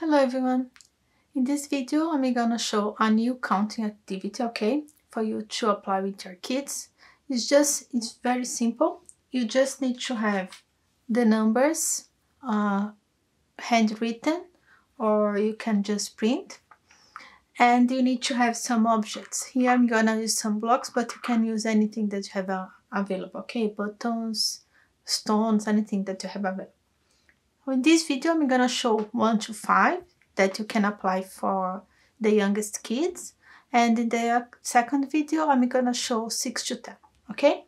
Hello everyone! In this video I'm gonna show a new counting activity, okay, for you to apply with your kids. It's just, it's very simple. You just need to have the numbers uh, handwritten or you can just print. And you need to have some objects. Here I'm gonna use some blocks, but you can use anything that you have uh, available, okay, buttons, stones, anything that you have available. In this video, I'm gonna show 1 to 5 that you can apply for the youngest kids. And in the second video, I'm gonna show 6 to 10, okay?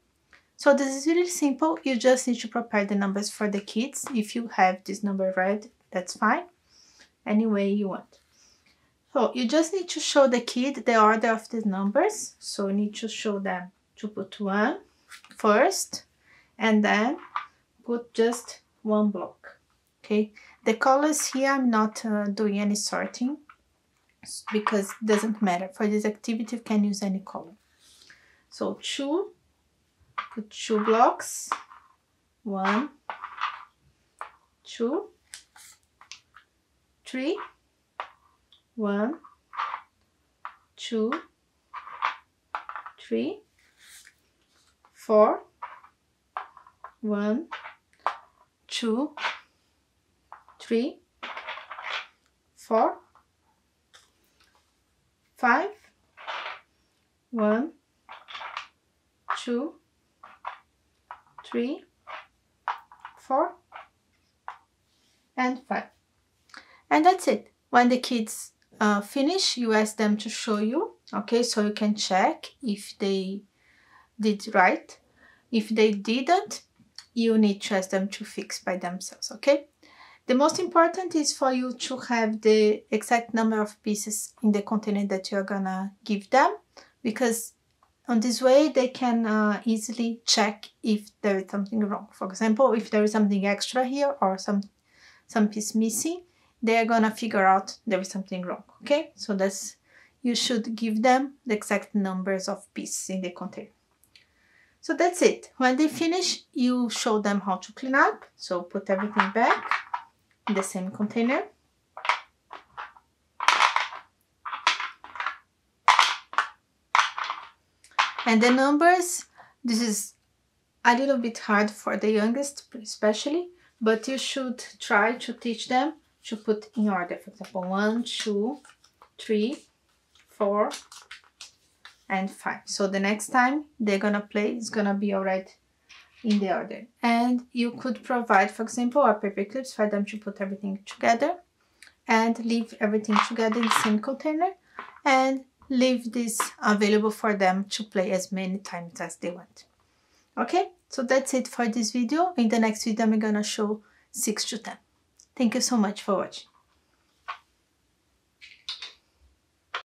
So this is really simple. You just need to prepare the numbers for the kids. If you have this number read, that's fine. Any way you want. So you just need to show the kid the order of the numbers. So you need to show them to put one first and then put just one block okay. The colors here I'm not uh, doing any sorting because it doesn't matter. For this activity you can use any color. So two put two blocks. One two three. One two three. Four. One two three, four, five, one, two, three, four, and five. And that's it. When the kids uh, finish, you ask them to show you, okay, so you can check if they did right. If they didn't, you need to ask them to fix by themselves, okay? The most important is for you to have the exact number of pieces in the container that you're gonna give them because on this way they can uh, easily check if there is something wrong. For example, if there is something extra here or some some piece missing, they're gonna figure out there is something wrong. Okay, so that's you should give them the exact numbers of pieces in the container. So that's it. When they finish, you show them how to clean up. So put everything back the same container. And the numbers, this is a little bit hard for the youngest especially, but you should try to teach them to put in order. For example, one, two, three, four, and five. So the next time they're gonna play, it's gonna be all right in the order. And you could provide, for example, a paper clips for them to put everything together and leave everything together in the same container and leave this available for them to play as many times as they want. Okay, so that's it for this video. In the next video, I'm gonna show 6 to 10. Thank you so much for watching.